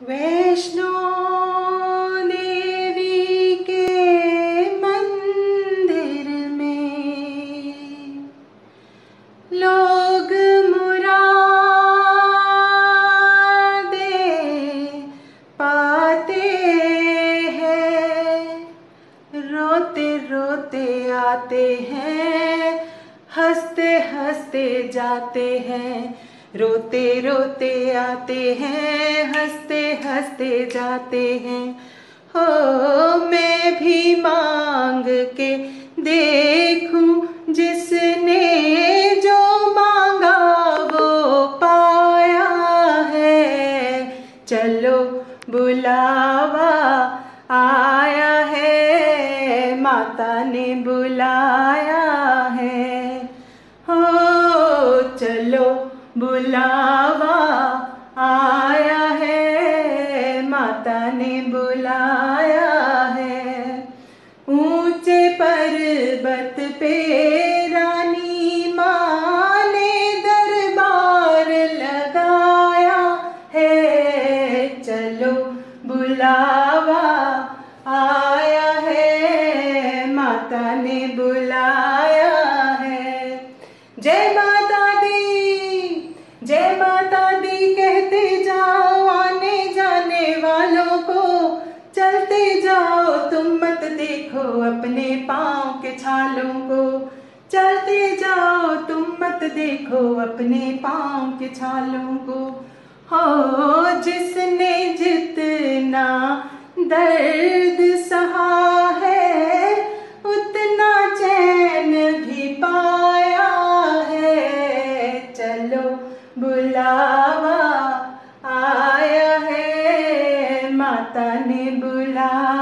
वैष्णो देवी के मंदिर में लोग मुरादे पाते हैं। रोते रोते आते हैं, हँसते हँसते जाते हैं। रोते रोते आते हैं, हँसते हँसते जाते हैं। हो, मैं भी मांग के देखूँ, जिसने जो मांगा वो पाया है। चलो, बुलावा आया है, माता ने बुलाया है। हो, चलो, बुलावा है माता ने बुलाया है। ऊँचे पर्वत पे रानी माँ ने दरबार लगाया है। चलो बुलावा आया है। माता ने बुलाया है। जय माता दी, जय माता अपने पाँव के छालों को। चलते जाओ, तुम मत देखो अपने पाँव के छालों को। हो जिसने जितना दर्द सहा है, उतना चैन भी पाया है। चलो बुलावा आया है, माता ने बुलाया